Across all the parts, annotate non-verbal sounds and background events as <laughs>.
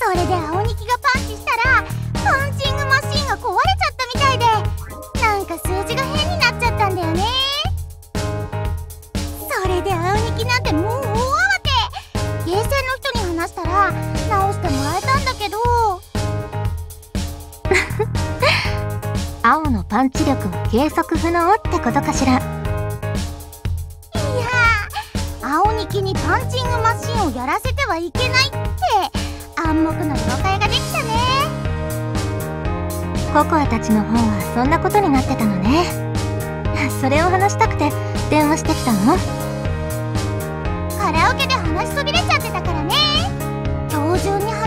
それで青ニキがパンチしたらパンチングマシンが壊れちゃったみたいでなんか数字が変になっちゃったんだよね。それで青ニキなんてもう大慌て。ゲーセンの人に話したら直してもらえたんだけど。<laughs> 青のパンチ力は計測不能ってことかしら。いや青ニキにパンチングマシンをやらせてはいけないって暗黙の了解ができたね。ココアたちの方はそんなことになってたのね。<laughs> それを話したくて電話してきたの。カラオケで話しそびれちゃってたからね。今日中に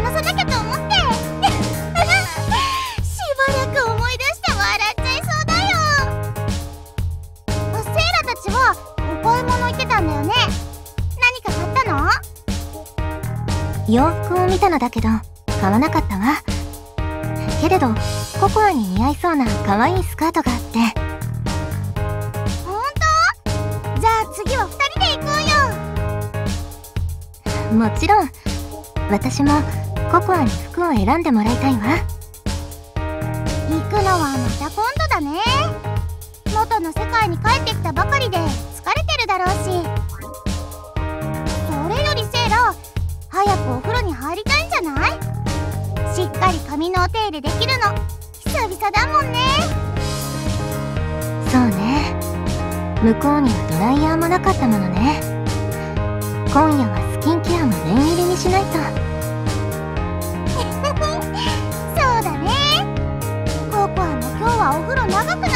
洋服を見たのだけど買わなかったわ。けれどココアに似合いそうな可愛いスカートがあって。ほんとじゃあ次は2人で行こうよ。もちろん。私もココアに服を選んでもらいたいわ。行くのはまた今度だね。元の世界に帰ってきたばかりで疲れてるだろうし。くお風呂に入りたいんじゃない？しっかり髪のお手入れできるの。久々だもんね。そうね。向こうにはドライヤーもなかったものね。今夜はスキンケアも念入りにしないと。<laughs> そうだね。ココアも今日はお風呂長く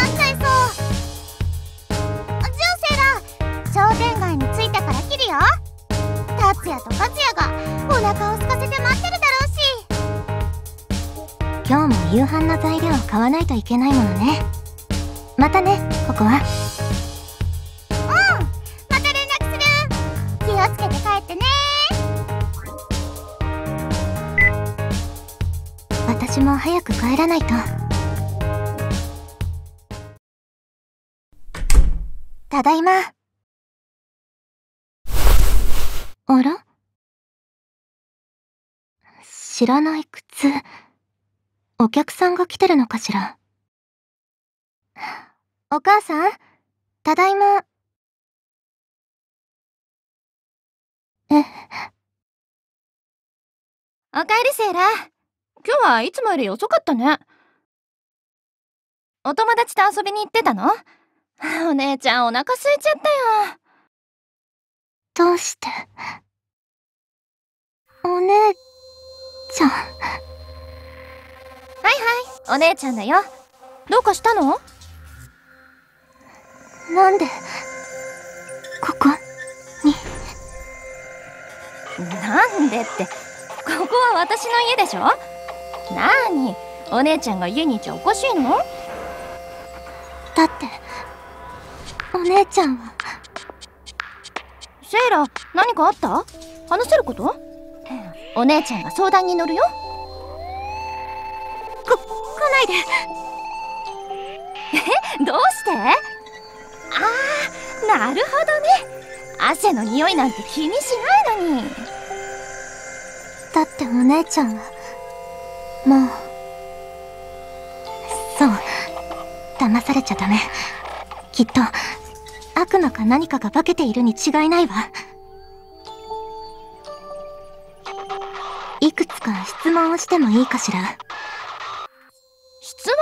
達也と和也がお腹を空かせて待ってるだろうし。今日も夕飯の材料を買わないといけないものね。またねココアうんまた連絡する。気をつけて帰ってね。私も早く帰らないと。ただいまあら？知らない靴。お客さんが来てるのかしら？お母さんただいま。え？おかえりセイラ今日はいつもより遅かったね。お友達と遊びに行ってたの？お姉ちゃんお腹空いちゃったよ。どうして？お姉ちゃん。はいはい。お姉ちゃんだよ。どうかしたの？なんで？ここに。なんでって。ここは私の家でしょ？なーに？お姉ちゃんが家にいちゃおかしいの？だってお姉ちゃんはセイラ何かあった？話せること？お姉ちゃんが相談に乗るよ。こ来ないで。どうして？あーなるほどね。汗の匂いなんて気にしないのに。だってお姉ちゃんはもうそう。騙されちゃダメ。きっと悪魔か何かが化けているに違いないわ。いくつか質問をしてもいいかしら。質問？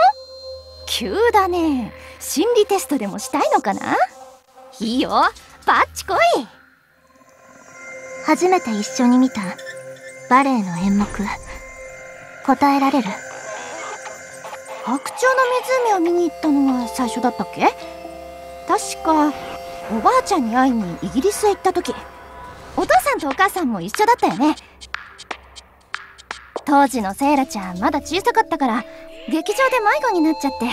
急だね。心理テストでもしたいのかな？いいよ。バッチ来い。初めて一緒に見た。バレエの演目。答えられる。白鳥の湖を見に行ったのが最初だったっけ？確かおばあちゃんに会いにイギリスへ行った時お父さんとお母さんも一緒だったよね。当時のセイラちゃんまだ小さかったから劇場で迷子になっちゃって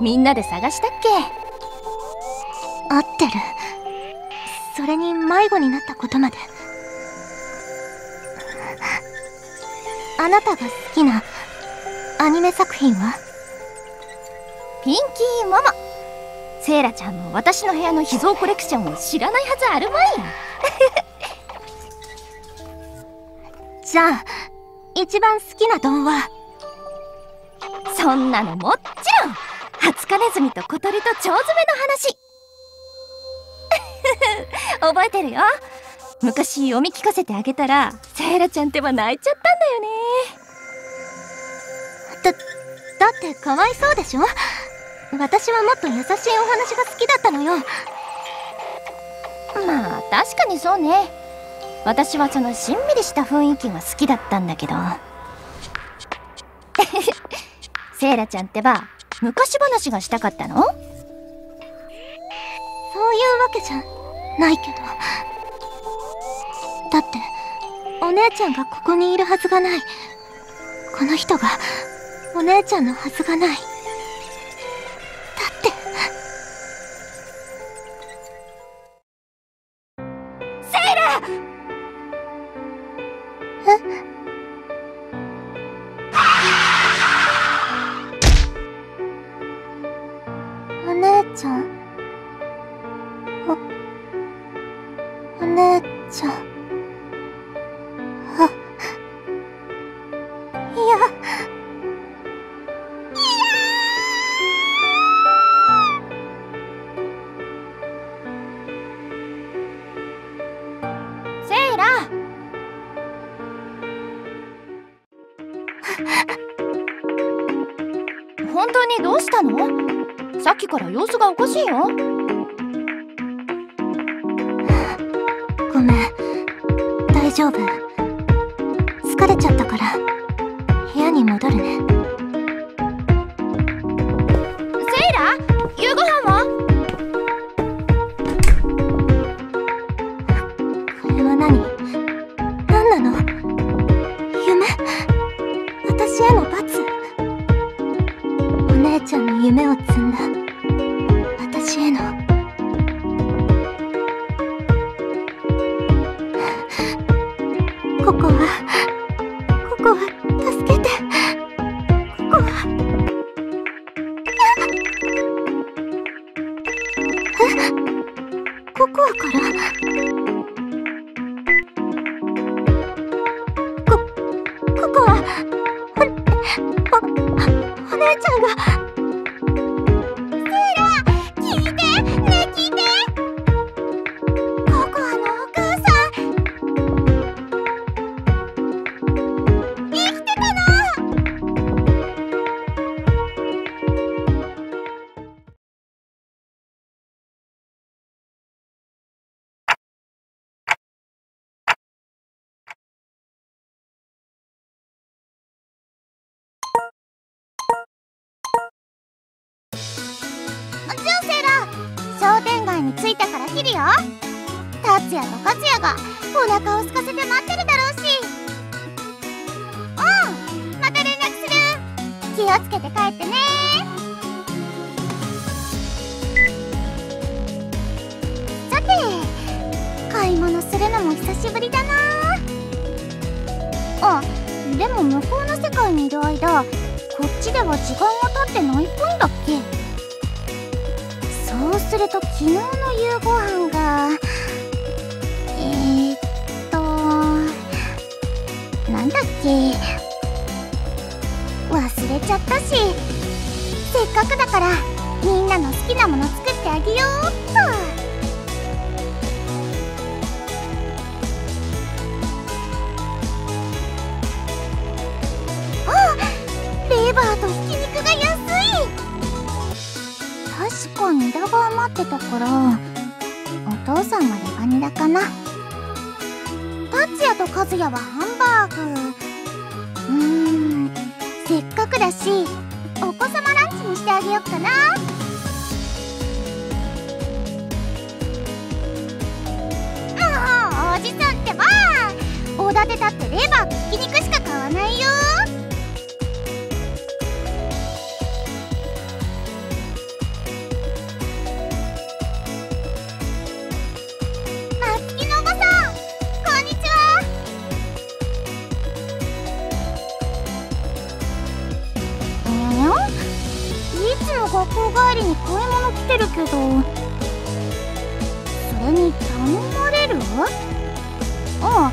みんなで探したっけ。合ってる。それに迷子になったことまで。あなたが好きなアニメ作品は？ピンキーママセイラちゃんの私の部屋の秘蔵コレクションを知らないはずあるまい <laughs> じゃあ一番好きな童話。そんなのもっちろん。ハツカネズミと小鳥と腸詰めの話。<laughs> 覚えてるよ。昔読み聞かせてあげたらセイラちゃんってば泣いちゃったんだよね。だだってかわいそうでしょ？私はもっと優しいお話が好きだったのよ。まあ確かにそうね。私はそのしんみりした雰囲気が好きだったんだけど。<laughs> セイラちゃんってば昔話がしたかったの？そういうわけじゃないけど。だってお姉ちゃんがここにいるはずがない。この人がお姉ちゃんのはずがないどうしたの？さっきから様子がおかしいよ。ごめん。大丈夫。疲れちゃったから。に着いたから切るよ。達也と和也がお腹を空かせて待ってるだろうし。うんまた連絡する。気をつけて帰ってね。さて買い物するのも久しぶりだな。あでも向こうの世界にいる間こっちでは時間が経ってないっぽいんだっけ。そうすると昨日の夕ご飯がえー、っとなんだっけ忘れちゃったしせっかくだからみんなの好きなもの作ってあげようっと。確かニラが余ってたからお父さんはレバニラかな。達也と和也はハンバーグ。うーんせっかくだしお子様ランチにしてあげよっかな。もうおじさんってばおだてだってレバーとひき肉しか買わないよ。学校帰りに買い物来てるけどそれに頼まれる？ああ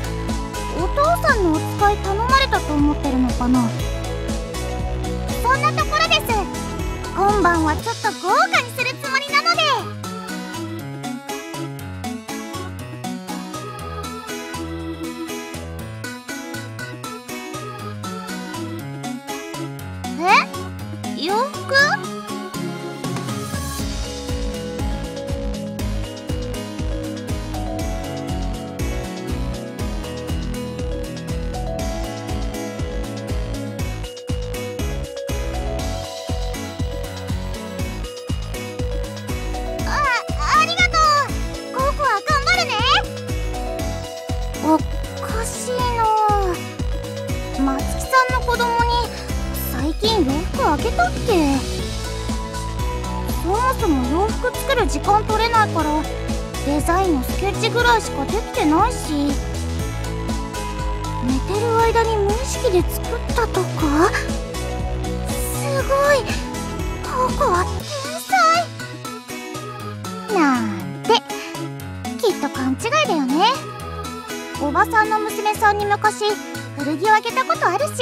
お父さんのお使い頼まれたと思ってるのかな。そんなところです。今晩はちょっと豪華にす最近洋服あげたっけ？そもそも洋服作る時間取れないからデザインのスケッチぐらいしかできてないし。寝てる間に無意識で作ったとか？すごい。ココア天才。なんて。きっと勘違いだよね。おばさんの娘さんに昔古着をあげたことあるし。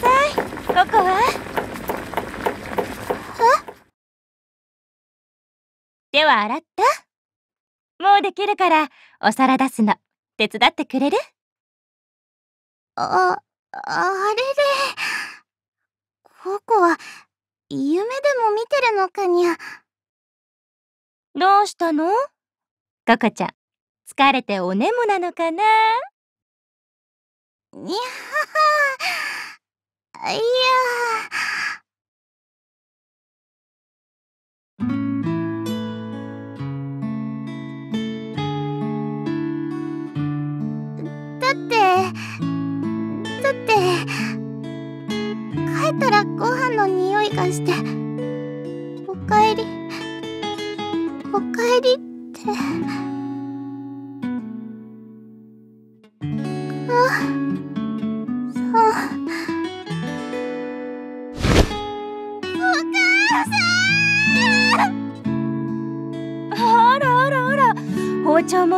さいココは手は洗った？もうできるからお皿出すの手伝ってくれる？あ、あれで、ココは夢でも見てるのかにゃ。どうしたの？ココちゃん疲れてお眠なのかな？にゃはは。いやだって、だって、帰ったらご飯の匂いがして、おかえり、おかえりって。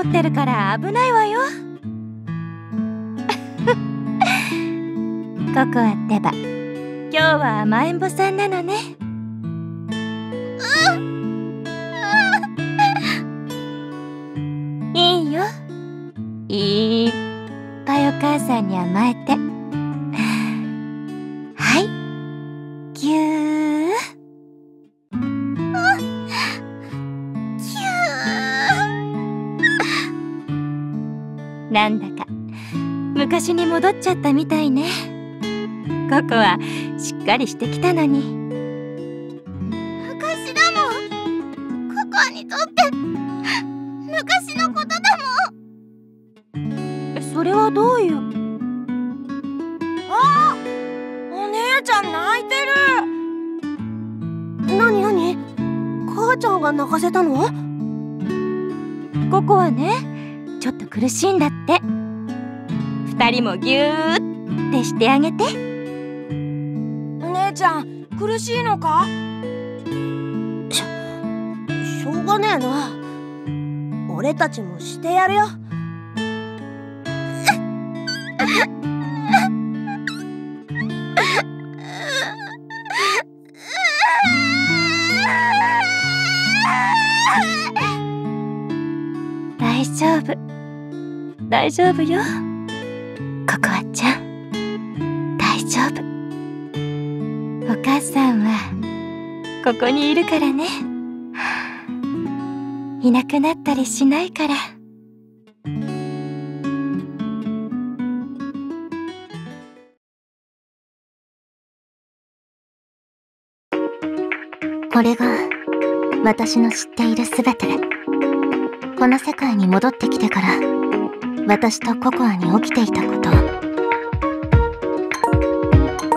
ってるから危ないわよ。<laughs> ここはってば今日は甘えん坊さんなのね。昔に戻っちゃったみたいね。ココはしっかりしてきたのに。昔だもん。ココアにとって。昔のことだそれはどういうあお姉ちゃん泣いてる。なになに母ちゃんが泣かせたの？ココはねちょっと苦しいんだもぎゅーってしてあげて。姉ちゃん苦しいのか？ししょうがねえな。俺たちもしてやるよ。大丈夫。大丈夫よここにいるからね。いなくなったりしないから。これが私の知っているすべて。この世界に戻ってきてから私とココアに起きていたこと。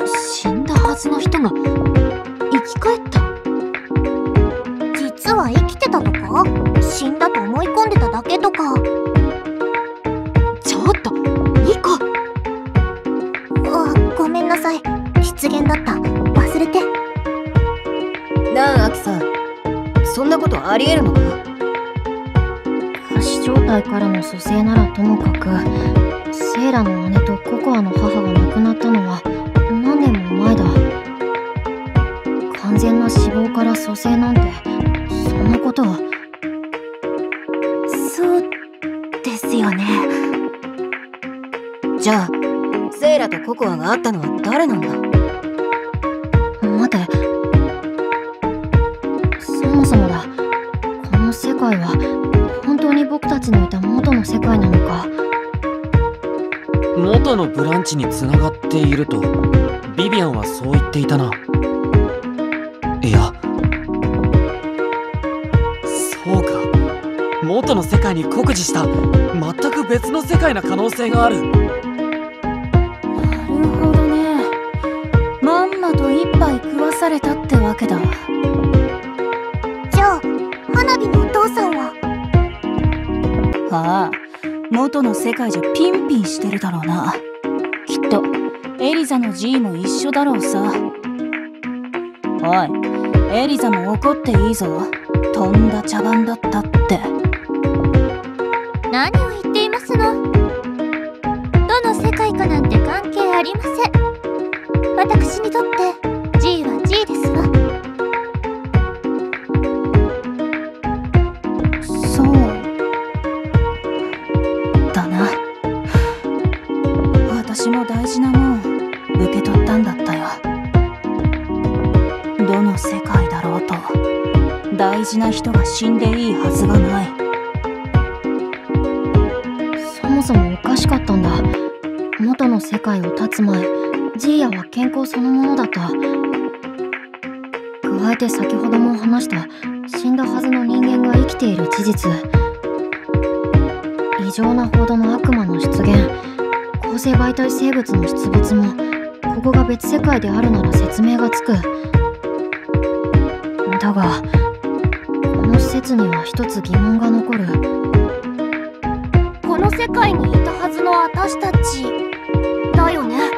死んだはずの人がか死んだと思い込んでただけとか。ちょっとニコあごめんなさい。失言だった。忘れて。なあアキさん。そんなことありえるのか？仮死状態からの蘇生ならともかくセイラの姉とココアの母が亡くなったのは何年も前だ。完全な死亡から蘇生なんてそんなことはよね。じゃあセイラとココアが会ったのは誰なんだ？待て。そもそもだ。この世界は本当に僕たちのいた元の世界なのか？元のブランチに繋がっているとビビアンはそう言っていたな界に酷似した全く別の世界な可能性がある。なるほどね。まんまと一杯食わされたってわけだ。じゃあ花火のお父さんは？ああ元の世界じゃピンピンしてるだろうな。きっとエリザの G も一緒だろうさ。おいエリザも怒っていいぞ。とんだ茶番だったって何を言っていますの？どの世界かなんて関係ありません。私にとって G は G ですわ。そうだな。私も大事なもん受け取ったんだったよ。どの世界だろうと。大事な人が死んでいいはずがない。そもおかしかったんだ。元の世界を立つ前ジーヤは健康そのものだった。加えて先ほども話した死んだはずの人間が生きている事実。異常なほどの悪魔の出現。構成媒体生物の出没もここが別世界であるなら説明がつく。だがこの施設には一つ疑問が残る。私たち。だよね。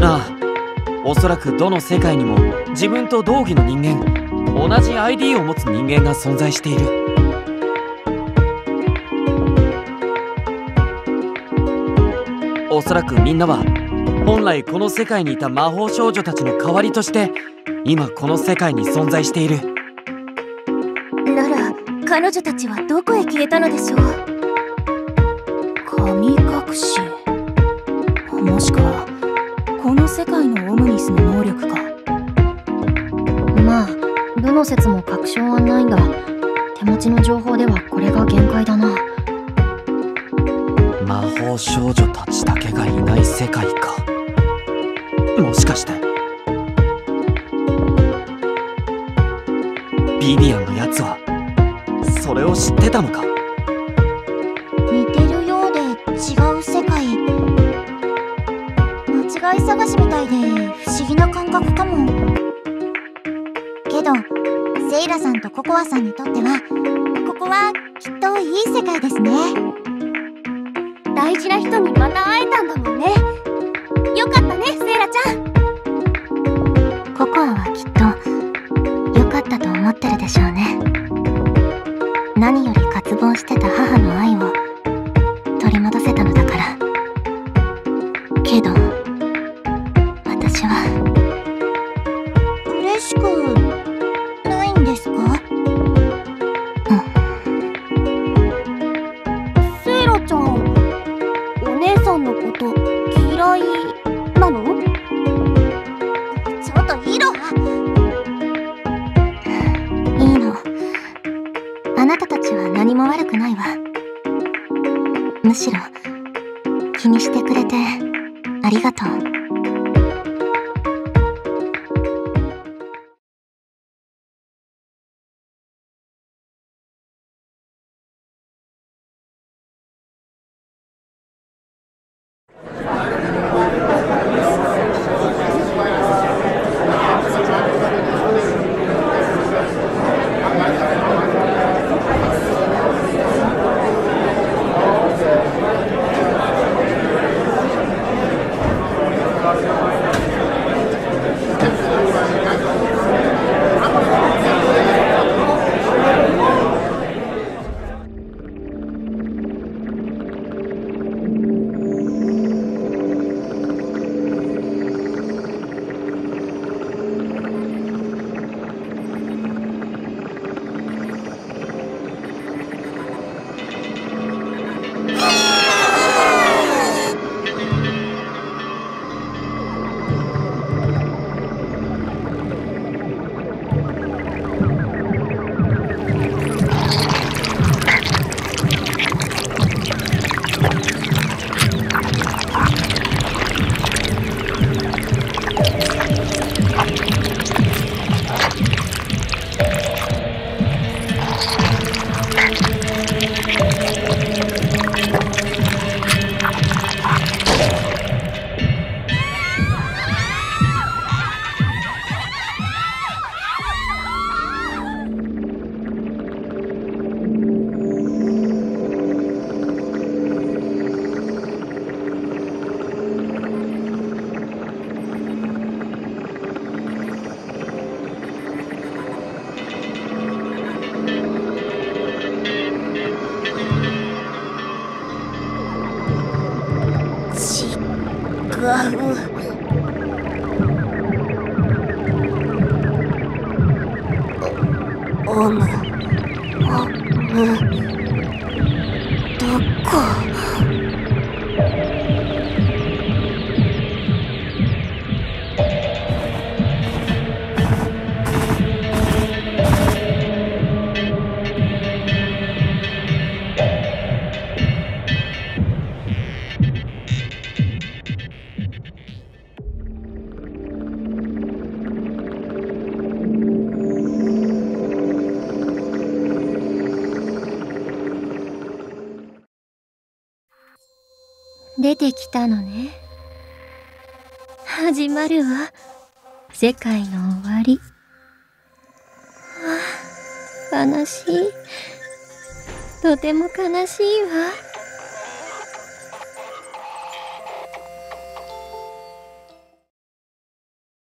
ああおそらくどの世界にも自分と同義の人間同じ ID を持つ人間が存在している。おそらくみんなは本来この世界にいた魔法少女たちの代わりとして今この世界に存在しているなら彼女たちはどこへ消えたのでしょう手持ちの情報ではこれが限界だな。魔法少女たちだけがいない世界か。もしかして。ビビアンのやつはそれを知ってたのか？似てるようで違う世界。間違い探しみたいで不思議な感覚かも。けどセイラさんとココアさんにとってはきっといい世界ですね。大事な人にまた会えたんだもんね。よかったねセイラちゃん。ココアはきっと良かったと思ってるでしょうね。何より渇望してた母のてきたのね。始まるわ。世界の終わり。はあ悲しい。とても悲しいわ。